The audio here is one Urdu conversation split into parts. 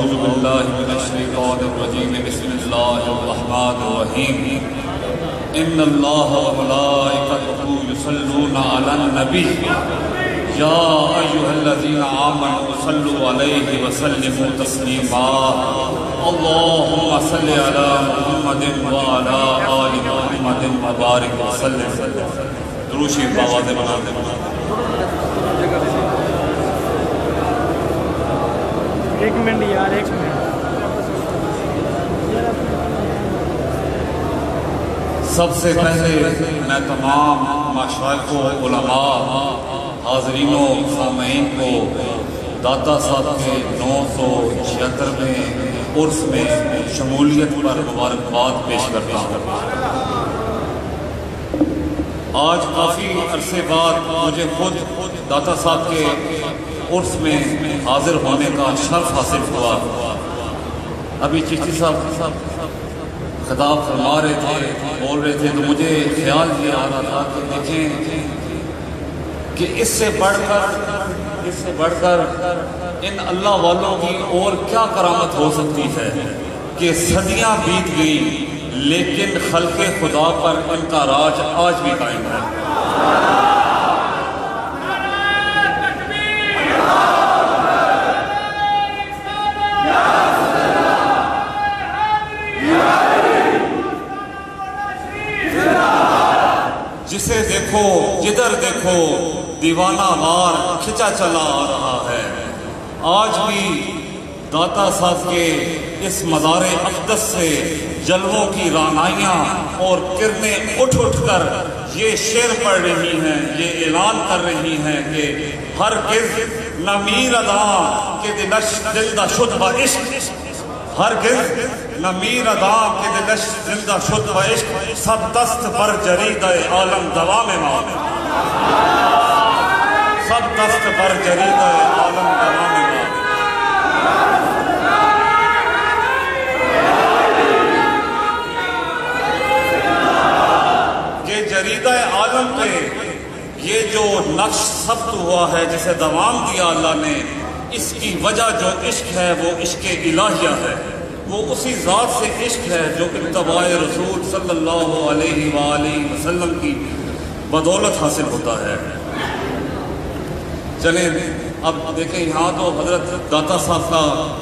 أعوذ بالله من الشيطان الرجيم. بسم الله الرحمن الرحيم. إن الله وملائكته يصلون على النبي. يا أيها الذين آمنوا صلوا عليه وسلموا تسليما. اللهم صل على محمد وعلى آل محمد وبارك وسلم. دروشی بابا دے بنا ایک منٹ یار، ایک منٹ۔ سب سے پہلے میں تمام مشائق و علماء، حاضرینوں، سامعین کو، داتا صاحب کے نو سو چھہترویں عرس میں شمولیت پر مبارکباد پیش کرتا ہوں۔ آج کافی عرصے بعد مجھے خود داتا صاحب کے عرس میں حاضر ہونے کا شرف حاصل ہوا۔ ابھی چشتی صاحب خطاب فرما رہے تھے، بول رہے تھے، تو مجھے خیال یہ آ رہا تھا کہ دیکھیں کہ اس سے بڑھ کر، اس سے بڑھ کر ان اللہ والوں کی اور کیا کرامت ہو سکتی ہے کہ صدیاں بیت گئی، لیکن خلق خدا پر ان کا راج آج بھی قائم ہے۔ جسے دیکھو، جدھر دیکھو، دیوانہ مار کھچا چلا آ رہا ہے۔ آج بھی داتا صاحب کے اس مزار اقدس سے جلووں کی رانائیاں اور کرنیں اٹھ اٹھ کر یہ شعر پڑھ رہی ہیں، یہ اعلان کر رہی ہیں کہ ہر گرد نمیر ادا کے دلش دل دا شد با عشق۔ ہر گرد نمیر ادا کے دلش دل دا شد با عشق سب دست پر جرید عالم دوا میں سب دست پر جرید عالم دوا میں ماں یہ جریدہ عالم پہ یہ جو نقش ثبت ہوا ہے، جسے دوام دیا اللہ نے، اس کی وجہ جو عشق ہے، وہ عشق الہیہ ہے۔ وہ اسی ذات سے عشق ہے جو اتباع رسول صلی اللہ علیہ وآلہ وسلم کی بدولت حاصل ہوتا ہے۔ چلیں، اب دیکھیں، یہاں تو حضرت داتا صاحب کا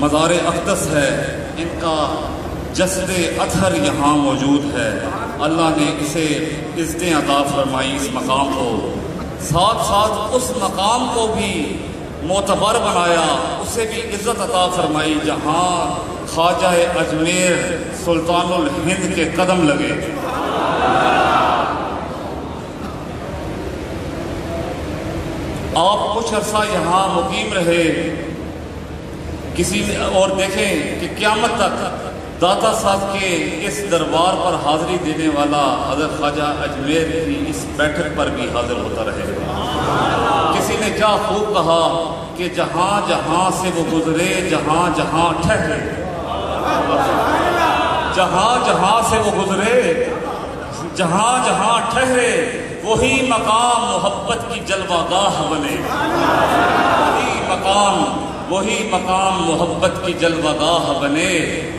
مزار اقدس ہے۔ ان کا جسد اطہر یہاں موجود ہے۔ اللہ نے اسے عزتیں عطا فرمائی اس مقام کو۔ ساتھ ساتھ اس مقام کو بھی معتبر بنایا، اسے بھی عزت عطا فرمائی، جہاں خواجہ اجمیر سلطان الہند کے قدم لگے۔ آپ کچھ عرصہ یہاں مقیم رہے۔ کسی اور دیکھیں کہ قیامت تک داتا صاحب کے اس دربار پر حاضری دینے والا حضرت خواجہ اجمیر کی اس بیٹھک پر بھی حاضر ہوتا رہے کسی نے کیا خوب کہا کہ جہاں جہاں سے وہ گزرے، جہاں جہاں ٹھہرے۔ جہاں جہاں سے وہ گزرے، جہاں جہاں ٹھہرے، وہی مقام محبت کی جلوہ گاہ بنے۔ وہی مقام وہی مقام محبت کی جلوہ گاہ بنے۔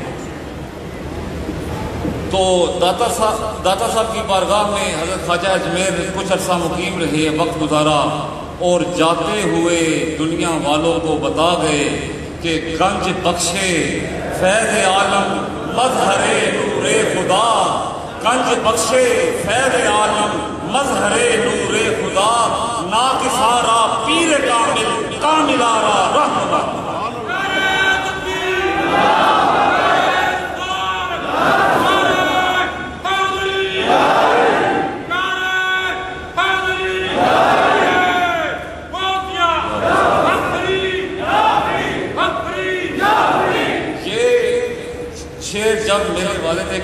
تو داتا صاحب داتا صاحب کی بارگاہ میں حضرت خواجہ اجمیر کچھ عرصہ مقیم رہے، وقت گزارا اور جاتے ہوئے دنیا والوں کو بتا گئے کہ گنج بخشے، فیض عالم، مظہر نور خدا۔ گنج بخشے، فیض عالم، مظہر نور خدا۔ نا کسارا پیر کامل، کاملارا رحمت۔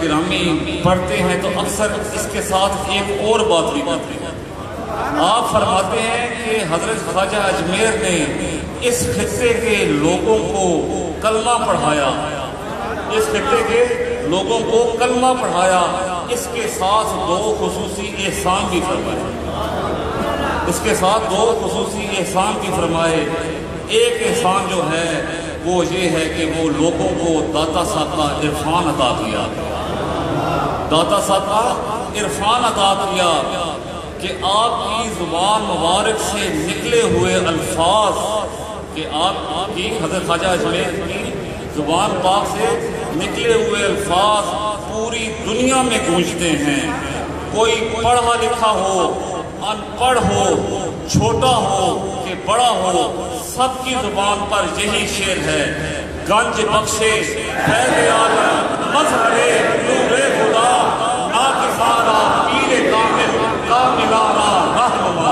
گرامی پڑھتے ہیں تو اکثر اس کے ساتھ ایک اور بات بھی کرتے ہیں آپ فرماتے ہیں کہ حضرت خواجہ اجمیر نے اس خطے کے لوگوں کو کلمہ پڑھایا۔ اس خطے کے لوگوں کو کلمہ پڑھایا۔ اس کے ساتھ دو خصوصی احسان بھی فرمائے۔ اس کے ساتھ دو خصوصی احسان بھی فرمائے۔ ایک احسان جو ہے وہ یہ ہے کہ وہ لوگوں کو داتا صاحب کا عرفان عطا کیا۔ داتا صاحب کا عرفان عطا کیا کہ آپ کی زبان مبارک سے نکلے ہوئے الفاظ کہ آپ کی حضرت خواجہ اجمیر کی زبان پاک سے نکلے ہوئے الفاظ پوری دنیا میں گونجتے ہیں۔ کوئی پڑھا لکھا ہو، ان پڑھ ہو، چھوٹا ہو کہ بڑا ہو، سب کی زبان پر یہی شعر ہے۔ گنج بخشے فیض عالم مظہر نور خدا نا کسارا پیر کامل کاملانہ رہنما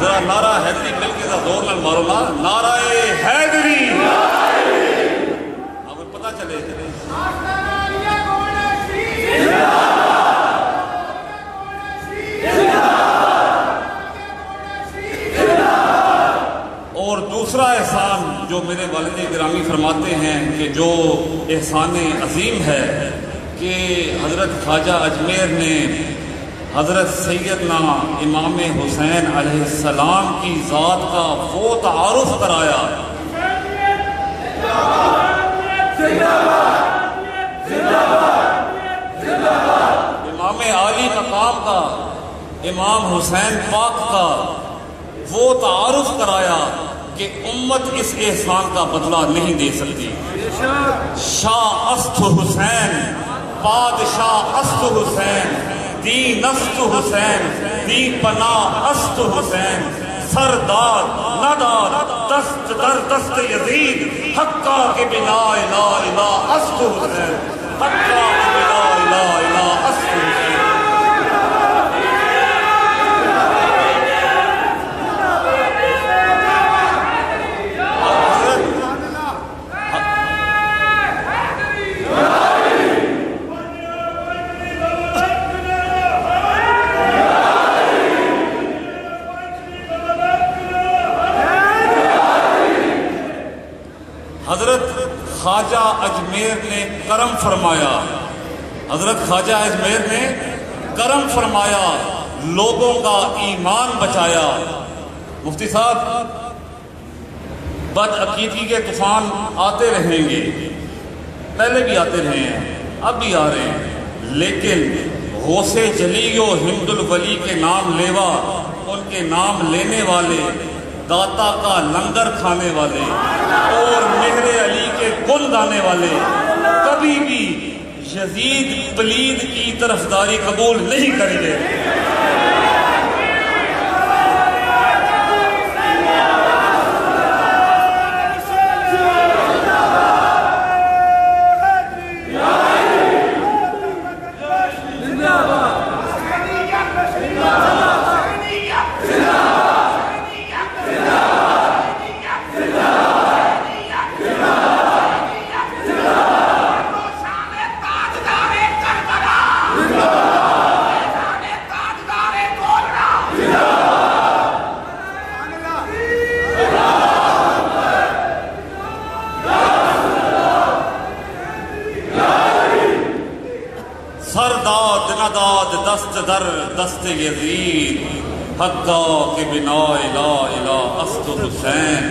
ذرا نعرہ حیدری مل کے ذرا زور نعرہ حیدری. ہاں، آپ کو پتہ چلے اور دوسرا احسان جو میرے والد گرامی فرماتے ہیں کہ جو احسان عظیم ہے کہ حضرت خواجہ اجمیر نے حضرت سیدنا امام حسین علیہ السلام کی ذات کا وہ تعارف کرایا۔ امام عالی مقام کا، امام حسین پاک کا وہ تعارف کرایا کہ امت اس احسان کا بدلہ نہیں دے سکتی۔ شاہ است حسین، بادشاہ است حسین۔ دی است حسین دی پناہ است حسین، سردار ندار دست در دست یزید، حقا کے بنا لا الہ است حسین حقا کے بنا الہ الہ است حسین حضرت خواجہ اجمیر نے کرم فرمایا۔ حضرت خواجہ اجمیر نے کرم فرمایا، لوگوں کا ایمان بچایا۔ مفتی صاحب، بد عقیدگی کے طوفان آتے رہیں گے۔ پہلے بھی آتے رہے ہیں، اب بھی آ رہے ہیں۔ لیکن غوث جلی و ہند الولی کے نام لیوا، ان کے نام لینے والے داتا کا لنگر کھانے والے اور مہر علی کے گل گانے والے، کبھی بھی یزید، پلید کی طرفداری قبول نہیں کریں گے۔ سرداد نداد دست در دست یزید. حقا کہ بنا الہ الہ است حسین.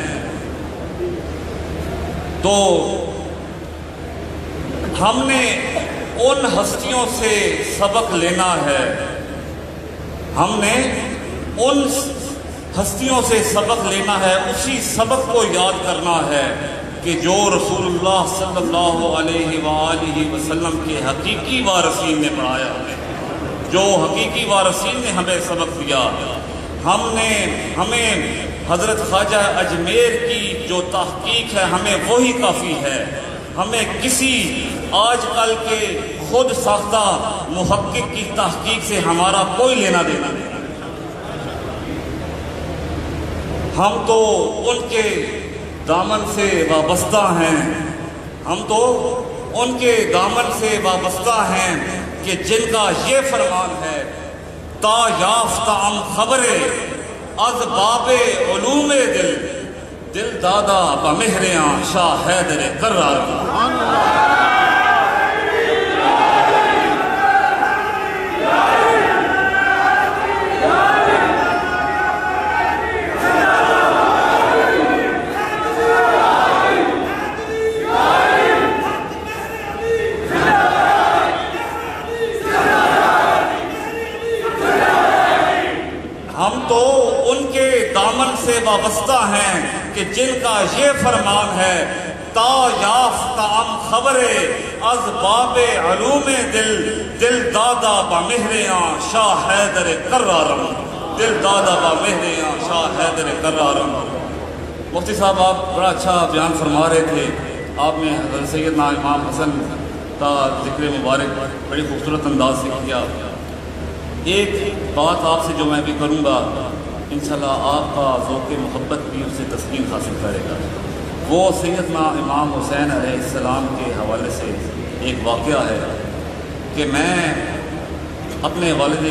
تو ہم نے ان ہستیوں سے سبق لینا ہے. ہم نے ان ہستیوں سے سبق لینا ہے. اسی سبق کو یاد کرنا ہے. کہ جو رسول اللہ صلی اللہ علیہ وآلہ وسلم کے حقیقی وارثین نے پڑھایا ہمیں، جو حقیقی وارثین نے ہمیں سبق دیا۔ ہم نے، ہمیں حضرت خواجہ اجمیر کی جو تحقیق ہے ہمیں وہی کافی ہے۔ ہمیں کسی آج کل کے خود ساختہ محقق کی تحقیق سے ہمارا کوئی لینا دینا نہیں۔ ہم تو ان کے دامن سے وابستہ ہیں۔ ہم تو ان کے دامن سے وابستہ ہیں کہ جن کا یہ فرمان ہے، تا یافتہ ام خبریں از باب علوم دل۔ دل دادا بمہریاں شاہ حیدر کرار دامن سے وابستہ ہیں کہ جن کا یہ فرمان ہے، تا یافتہ ام خبرے، از باب علوم دل دل دادا با مہریاں شاہ حیدر کرارم۔ دل دادا با مہریاں شاہ حیدر کرارم۔ مفتی صاحب، آپ بڑا اچھا بیان فرما رہے تھے۔ آپ نے حضرت سیدنا امام حسن کا ذکر مبارک بڑی خوبصورت انداز سے کیا۔ ایک بات آپ سے جو میں بھی کروں گا انشاءاللہ آپ کا ذوق محبت بھی اس سے تسکین حاصل کرے گا۔ وہ سیدنا امام حسین علیہ السلام کے حوالے سے ایک واقعہ ہے کہ میں اپنے والد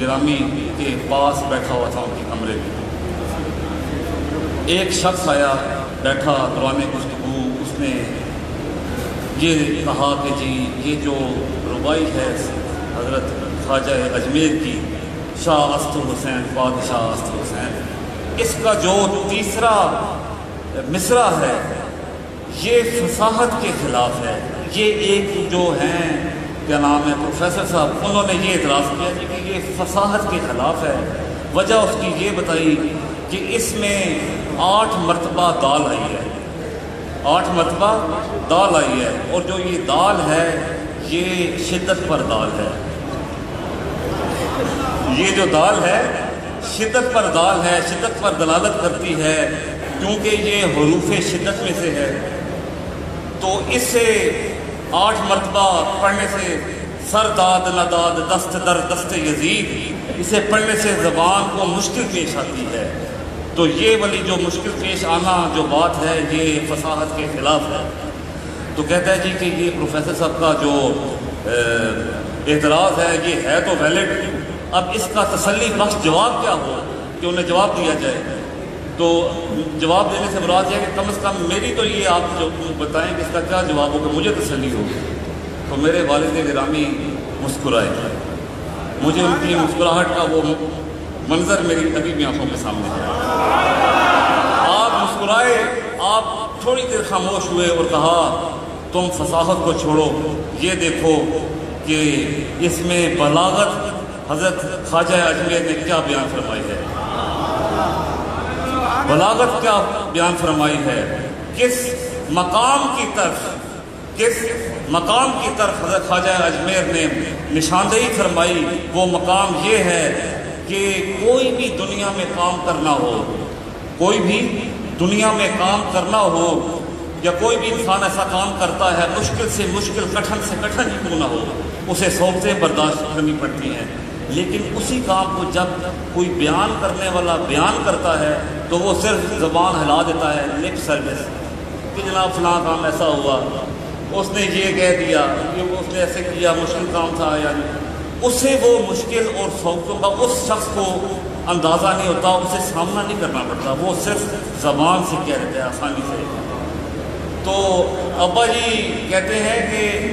گرامی کے پاس بیٹھا ہوا تھا ان کے کمرے میں۔ ایک شخص آیا، بیٹھا دوران گفتگو، اس نے یہ کہا کہ جی یہ جو ربائی ہے حضرت خواجہ اجمیر کی شاہ است حسین بادشاہ است حسین۔ اس کا جو تیسرا مصرع ہے، یہ فصاحت کے خلاف ہے۔ یہ ایک جو ہیں کیا نام ہے پروفیسر صاحب، انہوں نے یہ اعتراض کیا جی کہ یہ فصاحت کے خلاف ہے۔ وجہ اس کی یہ بتائی کہ اس میں آٹھ مرتبہ دال آئی ہے۔ آٹھ مرتبہ دال آئی ہے اور جو یہ دال ہے، یہ شدت پر دال ہے۔ یہ جو دال ہے، شدت پر دال ہے، شدت پر دلالت کرتی ہے، کیونکہ یہ حروف شدت میں سے ہے۔ تو اس سے آٹھ مرتبہ پڑھنے سے سر داد نداد دست در، دست یزید، اسے پڑھنے سے زبان کو مشکل پیش آتی ہے۔ تو یہ والی جو مشکل پیش آنا جو بات ہے، یہ فصاحت کے خلاف ہے۔ تو کہتا ہے جی کہ یہ پروفیسر صاحب کا جو اعتراض ہے، یہ ہے تو ویلڈ اب اس کا تسلی بخش جواب کیا ہو کہ انہیں جواب دیا جائے؟ تو جواب دینے سے مراد ہے کہ کم از کم میری تو یہ آپ جو بتائیں کہ اس کا کیا جواب ہو مجھے تسلی ہوگی۔ تو میرے والد گرامی مسکرائے۔ مجھے ان کی مسکراہٹ کا وہ منظر میری ابھی بھی آنکھوں کے سامنے ہے۔ آپ مسکرائے، آپ تھوڑی دیر خاموش ہوئے اور کہا، تم فصاحت کو چھوڑو، یہ دیکھو کہ اس میں بلاغت حضرت خواجہ اجمیر نے کیا بیان فرمائی ہے؟ بلاغت کیا بیان فرمائی ہے؟ کس مقام کی طرف، کس مقام کی طرف حضرت خواجہ اجمیر نے نشاندہی فرمائی؟ وہ مقام یہ ہے کہ کوئی بھی دنیا میں کام کرنا ہو، کوئی بھی دنیا میں کام کرنا ہو، یا کوئی بھی انسان ایسا کام کرتا ہے، مشکل سے مشکل، کٹھن سے کٹھن ہی کیوں نہ ہو، اسے سوچتے برداشت کرنی پڑتی ہیں۔ لیکن اسی کام کو جب کوئی بیان کرنے والا بیان کرتا ہے تو وہ صرف زبان ہلا دیتا ہے لپ سروس کہ جناب فلاں کام ایسا ہوا، اس نے یہ کہہ دیا کہ اس نے ایسے کیا، مشکل کام تھا یعنی۔ اسے وہ مشکل اور سوچوں کا اس شخص کو اندازہ نہیں ہوتا، اسے سامنا نہیں کرنا پڑتا، وہ صرف زبان سے کہہ دیتے ہیں آسانی سے۔ تو ابا جی کہتے ہیں کہ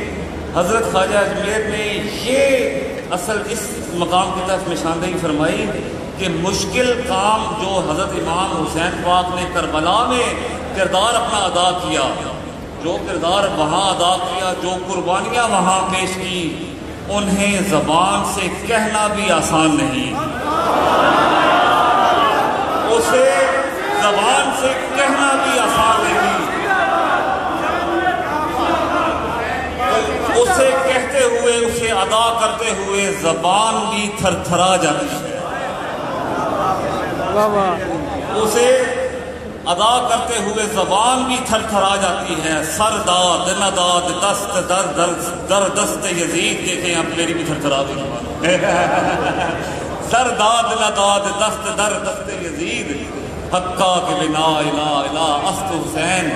حضرت خواجہ اجمیر نے یہ اصل اس مقام کی طرف نشاندہی فرمائی کہ مشکل کام جو حضرت امام حسین پاک نے کربلا میں کردار اپنا ادا کیا، جو کردار وہاں ادا کیا، جو قربانیاں وہاں پیش کی، انہیں زبان سے کہنا بھی آسان نہیں۔ اسے زبان سے کہنا بھی آسان نہیں اسے کہتے ہوئے اسے ادا کرتے ہوئے زبان بھی تھر تھرا جاتی ہے۔ اسے ادا کرتے ہوئے زبان بھی تھر تھرا جاتی ہے۔ سر داد نداد دست در در در دست یزید دیکھیں اب میری بھی تھر تھرا گئی سر داد نداد دست در دست یزید۔ حقا کے بنا الہ الہ است حسین۔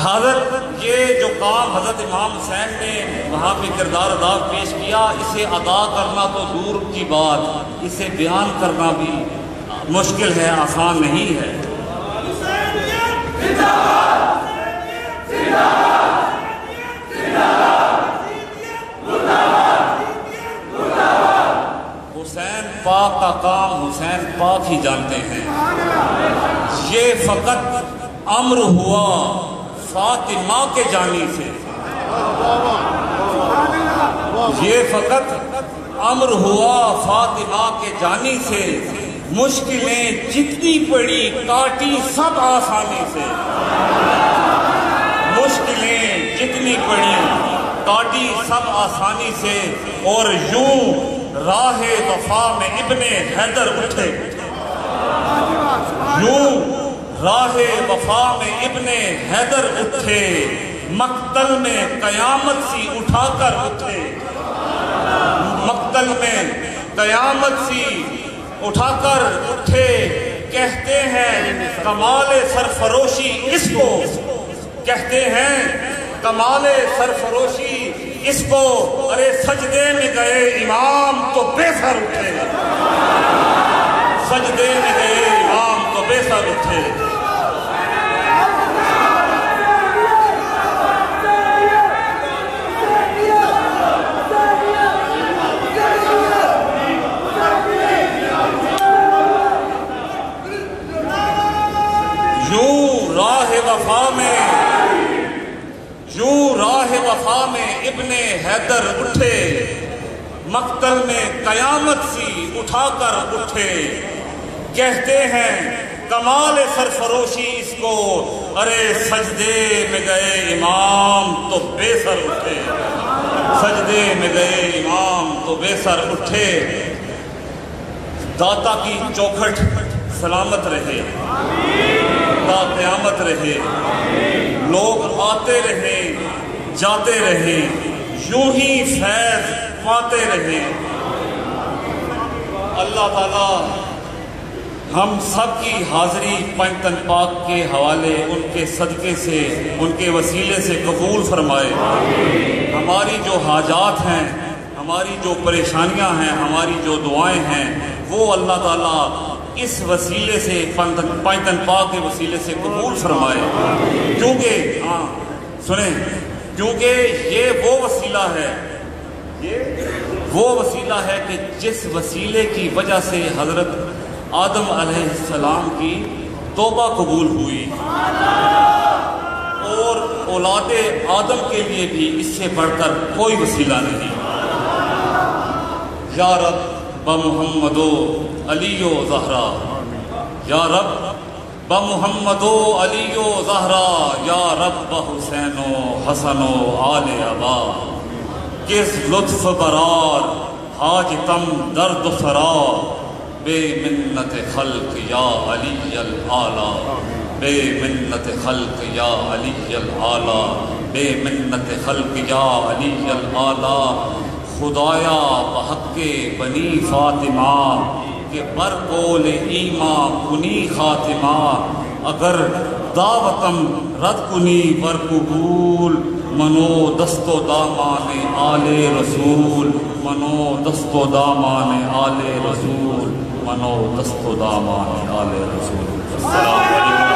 حضرت، یہ جو کام حضرت امام حسین نے وہاں پہ کردار ادا پیش کیا، اسے ادا کرنا تو دور کی بات، اسے بیان کرنا بھی مشکل ہے، آسان نہیں ہے۔ حسین پاک کا کام حسین پاک ہی جانتے ہیں۔ یہ فقط امر ہوا۔ فاطمہ کے جانی سے۔ یہ فقط امر ہوا فاطمہ کے جانی سے۔ مشکلیں جتنی پڑی کاٹی سب آسانی سے۔ مشکلیں جتنی پڑی کاٹی سب آسانی سے۔ اور یوں راہ وفا میں ابن حیدر اٹھے۔ یوں راہ وفا میں ابن حیدر اٹھے، مقتل میں قیامت سی اٹھا کر اٹھے۔ مقتل میں قیامت سی اٹھا کر اٹھے۔ کہتے ہیں، کمال سرفروشی اس کو۔ کہتے ہیں، کمال سرفروشی اس کو۔ ارے سجدے میں گئے امام تو بے سر اٹھے۔ سجدے میں گئے امام تو بے سر اٹھے۔ وفا میں ابن حیدر اٹھے، مقتل میں قیامت سی اٹھا کر اٹھے۔ کہتے ہیں، کمال سرفروشی اس کو، ارے سجدے میں گئے امام تو بے سر اٹھے۔ سجدے میں گئے امام تو بے سر اٹھے۔ داتا کی چوکھٹ سلامت رہے۔ تا قیامت رہے۔ لوگ آتے رہے۔ جاتے رہے، یوں ہی فیض پاتے رہے۔ اللہ تعالی ہم سب کی حاضری پنجتن پاک کے حوالے ان کے صدقے سے، ان کے وسیلے سے قبول فرمائے۔ ہماری جو حاجات ہیں، ہماری جو پریشانیاں ہیں، ہماری جو دعائیں ہیں، وہ اللہ تعالیٰ اس وسیلے سے پنجتن پاک کے وسیلے سے قبول فرمائے۔ کیونکہ ہاں سنیں کیونکہ یہ وہ وسیلہ ہے، یہ وہ وسیلہ ہے کہ جس وسیلے کی وجہ سے حضرت آدم علیہ السلام کی توبہ قبول ہوئی۔ اور اولاد آدم کے لیے بھی اس سے بڑھ کر کوئی وسیلہ نہیں۔ یا رب بمحمد و علی و زہرا۔ یا رب بمحمد و علی و زہرا، یا رب بحسین و حسن و آل ابا۔ کس لطف برار حاج تم درد فرا۔ بے منت خلق یا علی العالی بے منت خلق یا علی العالی بے منت خلق یا علی العالی خدایا بحق بنی فاطمہ۔ کہ بر قول ایما کنی خاتمہ، اگر دعوتم رد کنی بر قبول، منو دست و دامان آل رسول، منو دست و دامان آل رسول، منو دست و دامان آل رسول۔ السلام علیکم۔